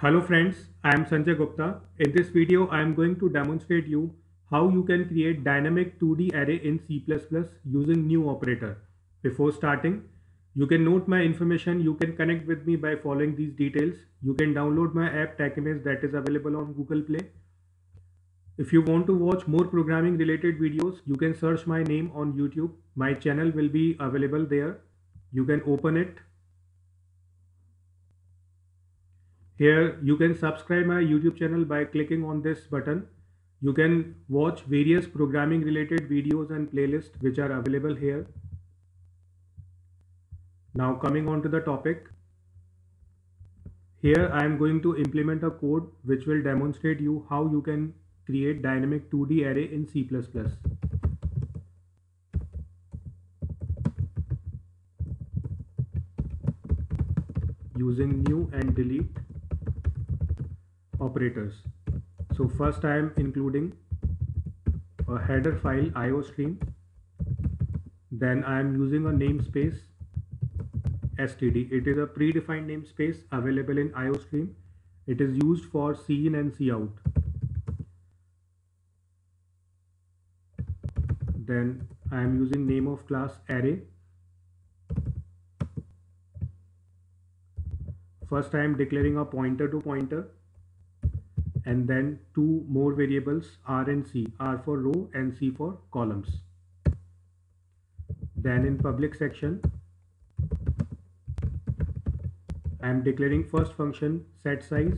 Hello friends, I am Sanjay Gupta. In this video, I am going to demonstrate you how you can create dynamic 2D array in C++ using new operator. Before starting, you can note my information. You can connect with me by following these details. You can download my app TechImage that is available on Google Play. If you want to watch more programming related videos, you can search my name on YouTube. My channel will be available there. You can open it Here you can subscribe my YouTube channel by clicking on this button. You can watch various programming related videos and playlists which are available here. Now coming on to the topic. Here I am going to implement a code which will demonstrate you how you can create dynamic 2D array in C++. using new and delete operators. So first I am including a header file iostream. Then I am using a namespace std. It is a predefined namespace available in iostream. It is used for cin and cout. Then I am using name of class array. First I am declaring a pointer to pointer and then two more variables R and C, R for row and C for columns. Then in public section, I am declaring first function set size,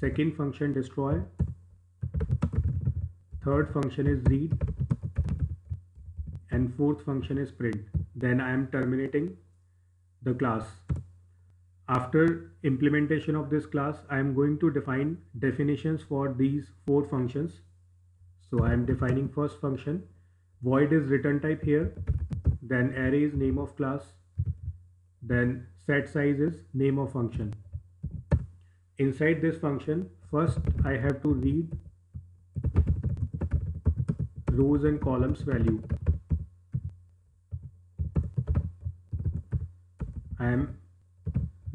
second function destroy, third function is read, and fourth function is print. Then I am terminating the class after implementation of this class, I am going to define definitions for these four functions. So I am defining first function, void is return type here, then array is name of class, then set size is name of function. Inside this function, first I have to read rows and columns value. I am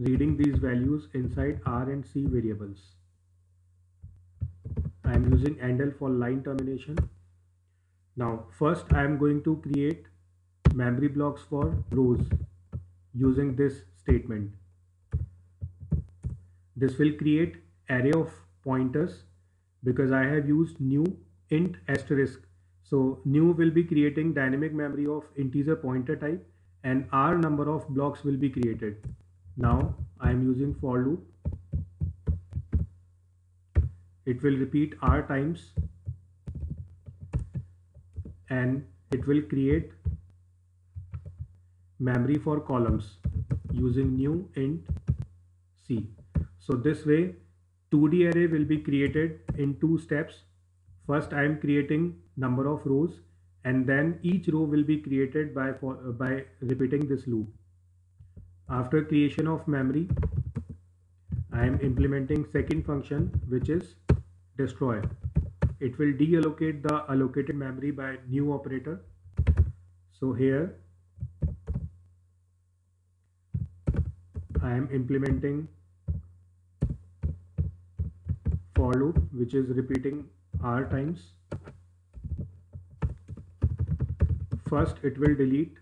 reading these values inside R and C variables. I am using endl for line termination. Now first I am going to create memory blocks for rows using this statement. This will create array of pointers because I have used new int asterisk. So new will be creating dynamic memory of integer pointer type and R number of blocks will be created. Now I am using for loop. It will repeat R times and it will create memory for columns using new int C. So this way 2D array will be created in two steps. First I am creating number of rows and then each row will be created by, by repeating this loop. After creation of memory, I am implementing second function which is destroy. It will deallocate the allocated memory by new operator. So here I am implementing for loop which is repeating r times. First it will delete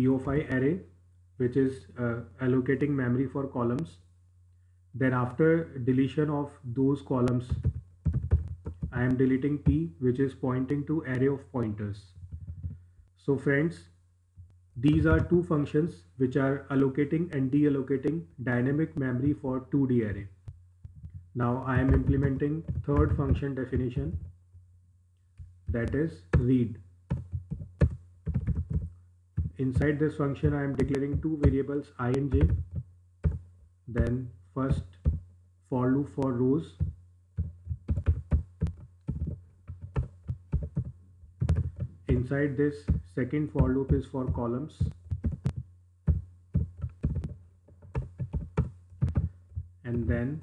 PO5 array which is uh, allocating memory for columns. Then after deletion of those columns, I am deleting P which is pointing to array of pointers. So friends, these are two functions which are allocating and deallocating dynamic memory for 2D array. Now I am implementing third function definition that is read inside this function I am declaring two variables i and j. Then first for loop for rows. Inside this second for loop is for columns. And then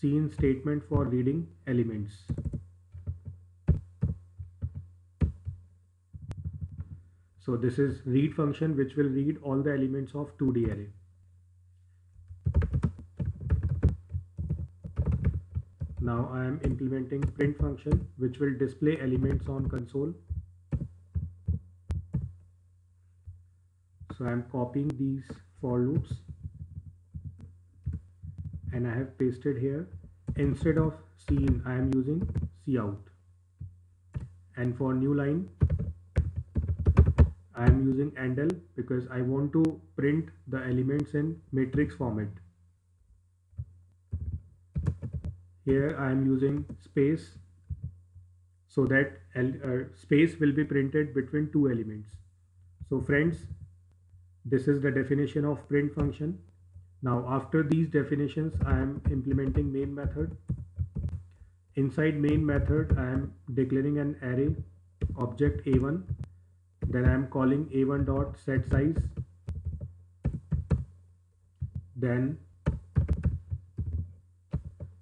cin statement for reading elements So this is read function which will read all the elements of 2D array. Now I am implementing print function which will display elements on console. So I am copying these for loops and I have pasted here instead of cin I am using cout and for new line I am using endl because I want to print the elements in matrix format. Here I am using space so that uh, space will be printed between two elements. So friends this is the definition of print function. Now after these definitions I am implementing main method. Inside main method I am declaring an array object a1 then I am calling a1 dot set size then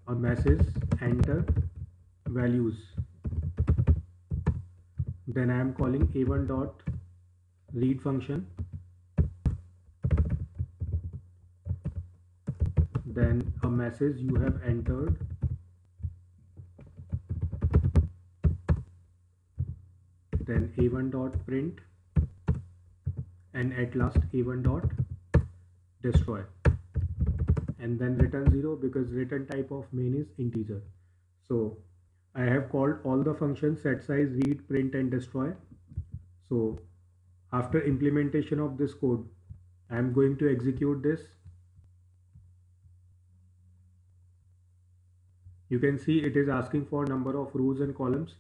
a message enter values. Then I am calling a1 dot read function. Then a message you have entered then a1 dot print and at last a1 dot destroy. And then return 0 because return type of main is integer. So I have called all the functions set size read print and destroy. So after implementation of this code I am going to execute this. You can see it is asking for number of rows and columns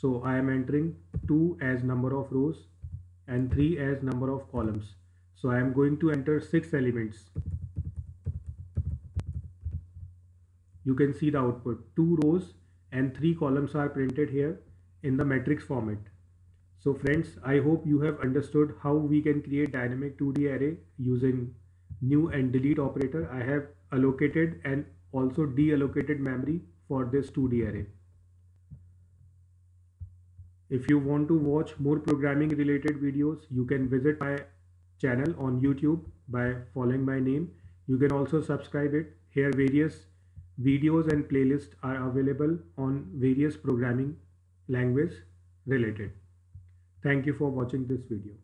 so I am entering 2 as number of rows and 3 as number of columns. So I am going to enter 6 elements. You can see the output. 2 rows and 3 columns are printed here in the matrix format. So friends I hope you have understood how we can create dynamic 2D array using new and delete operator. I have allocated and also deallocated memory for this 2D array. If you want to watch more programming related videos, you can visit my channel on YouTube by following my name. You can also subscribe it. Here various videos and playlists are available on various programming language related. Thank you for watching this video.